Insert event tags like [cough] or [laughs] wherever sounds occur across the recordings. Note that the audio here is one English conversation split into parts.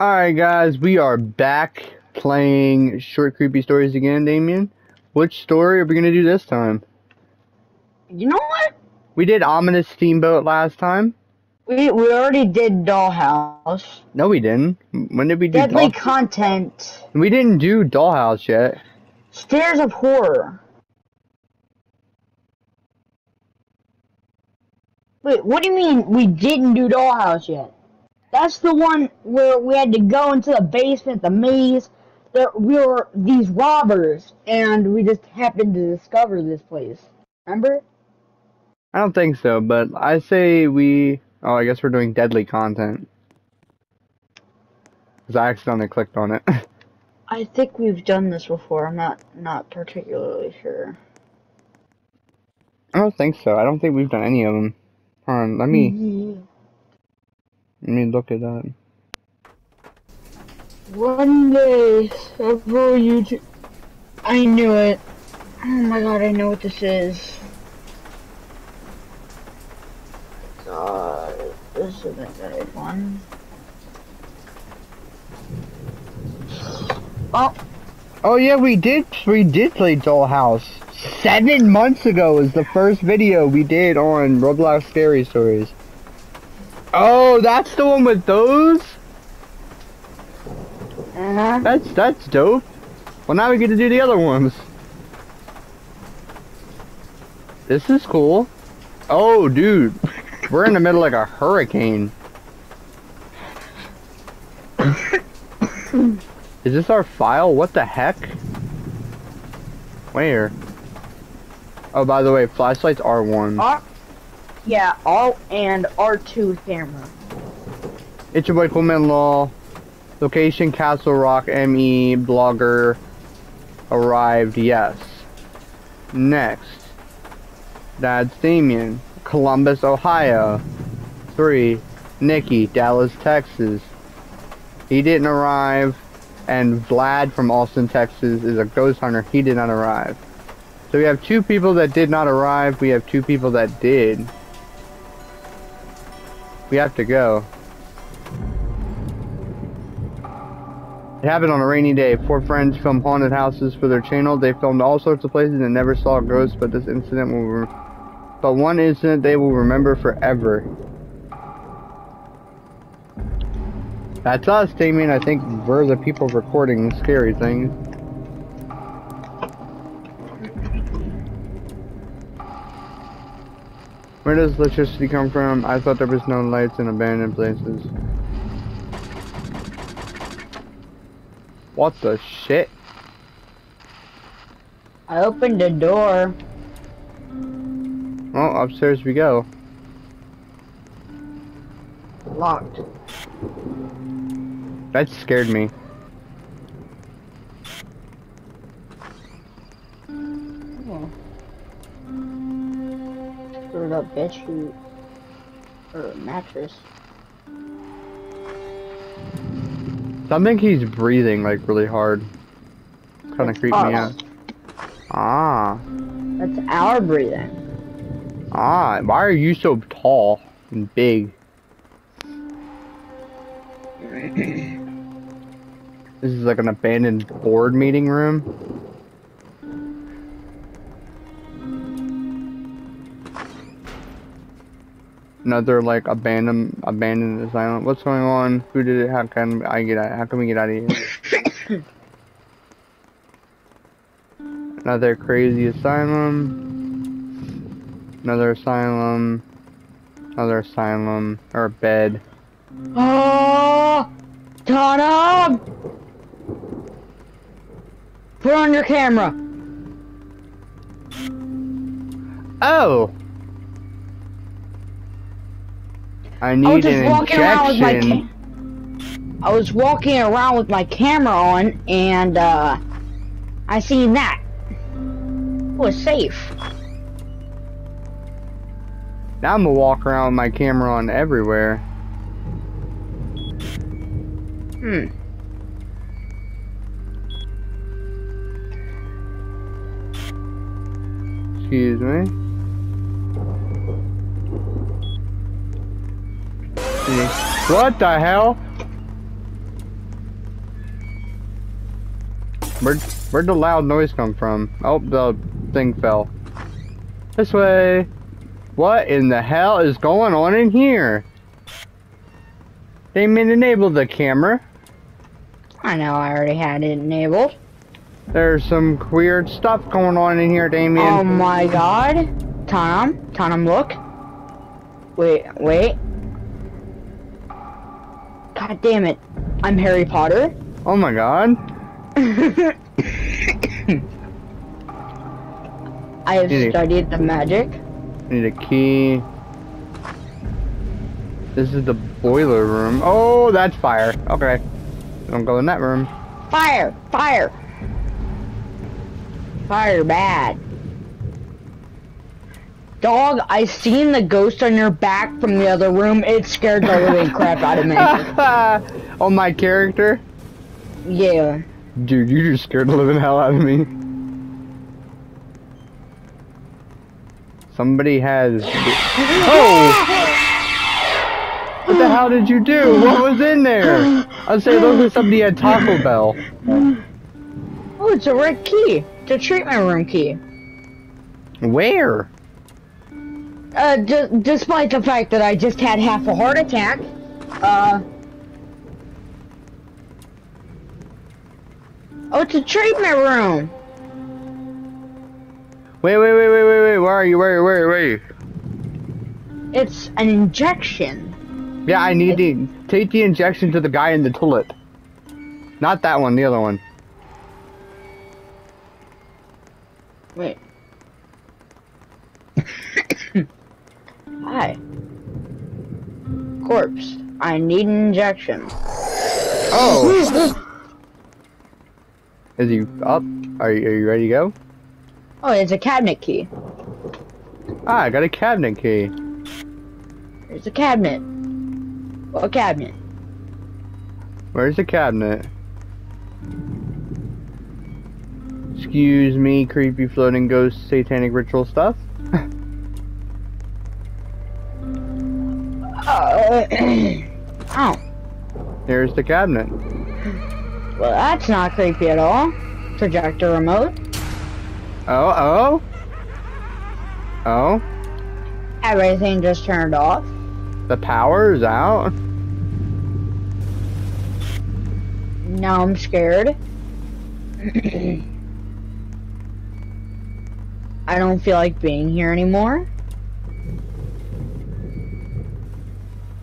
Alright guys, we are back playing short creepy stories again, Damien. Which story are we gonna do this time? You know what? We did Ominous Steamboat last time. We we already did Dollhouse. No we didn't. When did we do Deadly Doll- content. We didn't do Dollhouse yet. Stairs of horror. Wait, what do you mean we didn't do Dollhouse yet? That's the one where we had to go into the basement, the maze. There, we were these robbers, and we just happened to discover this place. Remember? I don't think so, but I say we oh I guess we're doing deadly content. Because I accidentally clicked on it. [laughs] I think we've done this before. I'm not not particularly sure. I don't think so. I don't think we've done any of them. Hold on, let me mm-hmm. Let mean, look at that. One day, several YouTube. I knew it. Oh my god, I know what this is. God, this isn't a good one. Oh, Oh yeah, we did we did play Dollhouse. Seven months ago was the first video we did on Roblox Scary Stories. Oh, that's the one with those? uh-huh. That's that's dope. Well now we get to do the other ones. This is cool. Oh dude. We're in the middle of like a hurricane. Is this our file? What the heck? Where? Oh, by the way, flashlights are one. R, yeah, Alt and R2 camera. It's your boy Coleman Law. Location Castle Rock ME blogger arrived, yes. Next. That's Damien. Columbus, Ohio. Three. Nikki, Dallas, Texas. He didn't arrive. And Vlad from Austin, Texas is a ghost hunter. He did not arrive. So we have two people that did not arrive. We have two people that did. We have to go. It happened on a rainy day. Four friends filmed haunted houses for their channel. They filmed all sorts of places and never saw ghosts, but this incident will. But one incident they will remember forever. That's us, Damien. I think we're the people recording scary things. Where does electricity come from? I thought there was no lights in abandoned places. What the shit? I opened the door. Oh, upstairs we go. Locked. That scared me. Bed sheet. Or mattress. Something he's breathing like really hard. Kind of That's creeped me out. Ah. That's our breathing. Ah. Why are you so tall and big? [clears throat] This is like an abandoned board meeting room. Another like abandoned abandoned asylum. What's going on? Who did it? How can I get out? How can we get out of here? [laughs] Another crazy asylum. Another asylum. Another asylum or bed. Oh, Tana! Put on your camera. Oh. I I was need just walking around with my injection. I was walking around with my camera on, and uh, I seen that. It was safe. Now I'm gonna walk around with my camera on everywhere. Hmm. Excuse me. See. What the hell? Where'd, where'd the loud noise come from? Oh, the thing fell. This way. What in the hell is going on in here? They may enable the camera. I know I already had it enabled. There's some weird stuff going on in here, Damien. Oh my god. Tom, Tom, look. Wait, wait. God damn it. I'm Harry Potter. Oh my god. I have Really? studied the magic. Need a key. This is the boiler room. Oh, that's fire. Okay. Don't go in that room. Fire! Fire! Fire bad. Dog, I seen the ghost on your back from the other room. It scared the living crap out of me. [laughs] oh, my character? Yeah. Dude, you just scared the living hell out of me. Somebody has. [gasps] [gasps] Oh! What the hell did you do? What was in there? I'd say those like somebody had Taco Bell. Oh, it's a red key. It's a treatment room key. Where? Uh, despite the fact that I just had half a heart attack, uh... Oh, it's a treatment room! Wait, wait, wait, wait, wait, wait. Where are you? Where, are you? where, are where? It's an injection. Yeah, I need to take the injection to the guy in the toilet. Not that one, the other one. Hi. Corpse. I need an injection. Oh! [laughs] Is he up? Are you, are you ready to go? Oh, it's a cabinet key. Ah, I got a cabinet key. There's a cabinet. What cabinet? Where's the cabinet? Excuse me, creepy floating ghost satanic ritual stuff. Uh, [clears throat] oh. Here's the cabinet. Well, that's not creepy at all. Projector remote. Oh, oh? Oh? Everything just turned off. The power is out? Now I'm scared. [clears throat] I don't feel like being here anymore.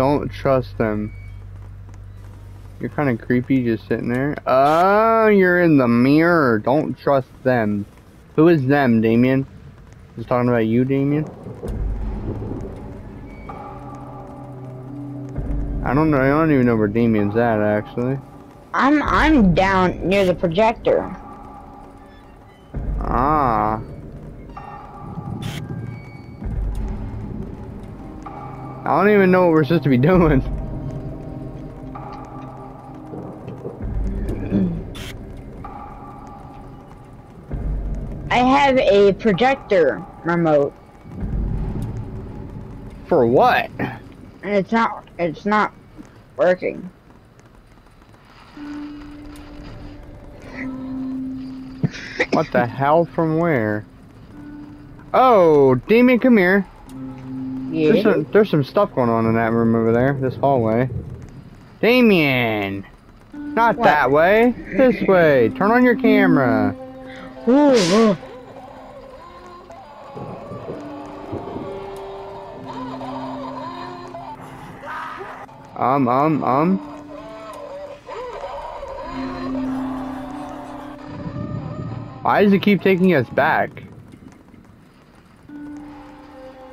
Don't trust them. You're kind of creepy just sitting there. Oh, you're in the mirror. Don't trust them. Who is them, Damien? Just talking about you, Damien? I don't know. I don't even know where Damien's at, actually. I'm I'm down near the projector. Ah. I don't even know what we're supposed to be doing. I have a projector remote, For what? and it's not it's not working. What the hell from where? Oh, Damien, come here. There's some, there's some stuff going on in that room over there, this hallway. Damien! Not What? that way. This way. Turn on your camera. Ooh, ooh. Um, um, um. Why does it keep taking us back?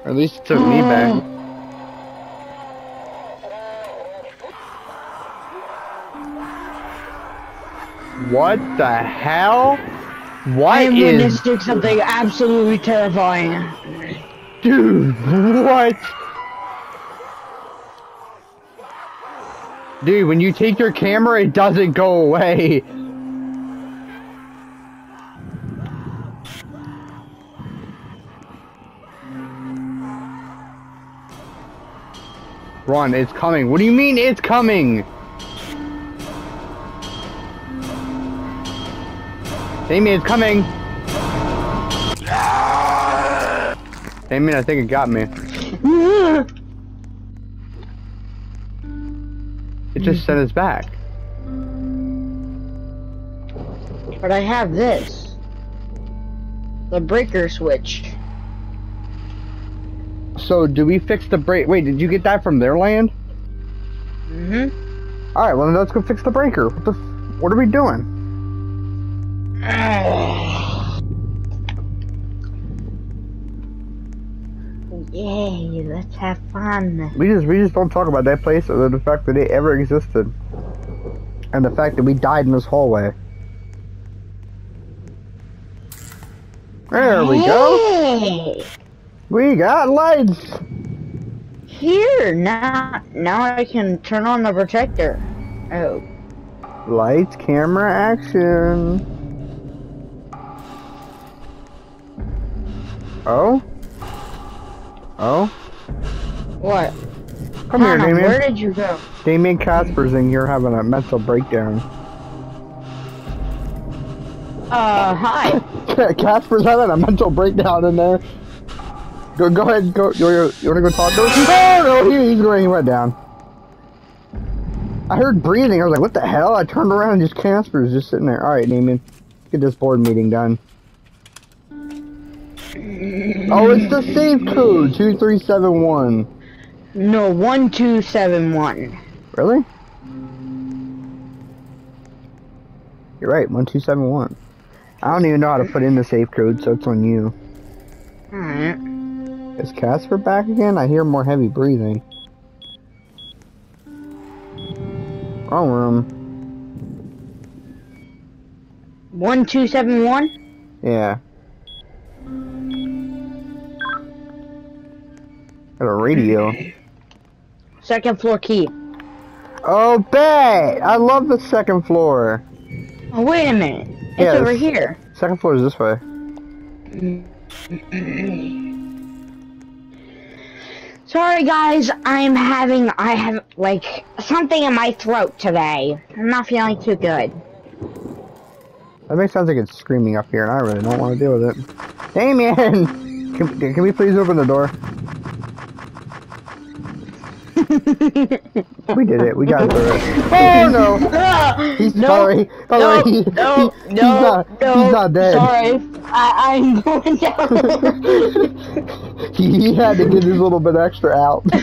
Or at least it took me back. Mm. What the hell? What I am is- witnessing something absolutely terrifying. Dude, what? Dude, when you take your camera, it doesn't go away. Run, it's coming. What do you mean it's coming? Damien, it's coming! Damien, I think it got me. It just sent us back. But I have this. The breaker switch. So, do we fix the break? Wait, did you get that from their land? Mm-hmm. Alright, well, then let's go fix the breaker. What the f- What are we doing? [sighs] Yay, let's have fun. We just we just don't talk about that place or the fact that it ever existed. And the fact that we died in this hallway. There we go. Hey! We got lights. Here, now, now I can turn on the projector. Oh. Lights, camera, action. Oh? Oh? What? Come here, Damien. Where did you go? Damien Casper's in here having a mental breakdown. Uh, hi. [laughs] Casper's having a mental breakdown in there. Go, go ahead. Go. You, you, you want to go talk to him? No, no, he, he's going. He went down. I heard breathing. I was like, "What the hell?" I turned around and just Casper's just sitting there. All right, Damien, get this board meeting done. Oh, it's the safe code two three seven one. No, 1271. Really? You're right. One two seven one. I don't even know how to put in the safe code, so it's on you. Alright. Is Casper back again? I hear more heavy breathing. Wrong room. 1271? Yeah. Got a radio. Second floor key. Oh, bet! I love the second floor. Oh, wait a minute. It's Yeah, over here. Second floor is this way. [clears throat] Sorry guys, I'm having, I have, like, something in my throat today. I'm not feeling too good. That makes sounds like it's screaming up here, and I really don't want to deal with it. Damien! [laughs] Can, can we please open the door? [laughs] We did it. We got through it. [laughs] Oh no! He's no, sorry. No, he- no, he- no, he's not, no, He's not dead. Sorry, I, I'm going down. [laughs] he, had to get his little bit extra out. [laughs]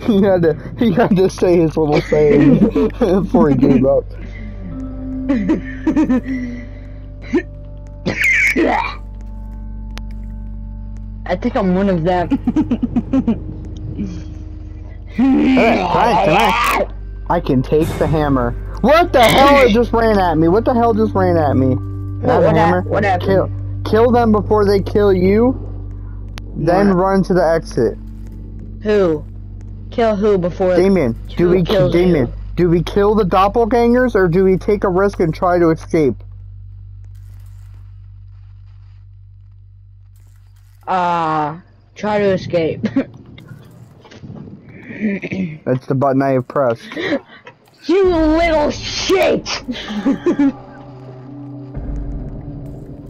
he had to. He had to say his little saying [laughs] before he gave up. I think I'm one of them. Alright, fine, tonight. I can take the hammer. What the hell it just ran at me? What the hell just ran at me? What hammer? what happened? Kill, kill them before they kill you. Then What? run to the exit. Who? Kill who before? Damien, do we kill Damien, you? do we kill the doppelgangers or do we take a risk and try to escape? Uh, try to escape. That's the button I have pressed. [laughs] you little shit! [laughs]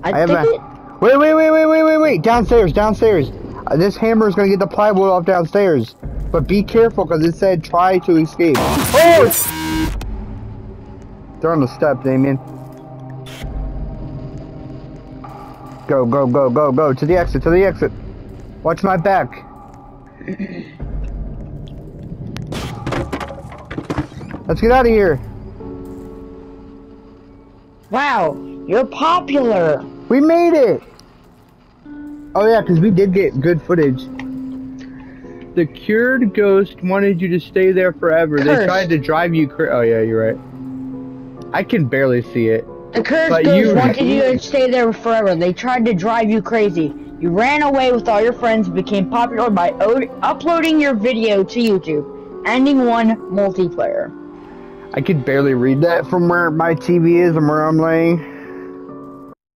I, I have think it. Wait, wait, wait, wait, wait, wait, wait! Downstairs, downstairs. Uh, this hammer is gonna get the plywood off downstairs. But be careful, because it said try to escape. Oh! They're on the step, Damien. Go, go, go, go, go. To the exit, to the exit. Watch my back. Let's get out of here. Wow, you're popular. We made it! Oh yeah, because we did get good footage. The cured ghost wanted you to stay there forever. They Curse. tried to drive you cra- Oh yeah, you're right. I can barely see it. The cursed But ghost you- wanted you to stay there forever. They tried to drive you crazy. You ran away with all your friends, and became popular by o- uploading your video to YouTube, ending one multiplayer. I could barely read that from where my TV is and where I'm laying.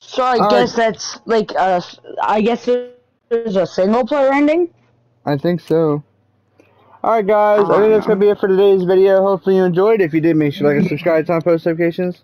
So I guess that's like uh, I guess there's a single player ending. I think so. Alright guys, I think that's gonna be it for today's video. Hopefully you enjoyed. If you did, make sure to like and subscribe, turn on post notifications.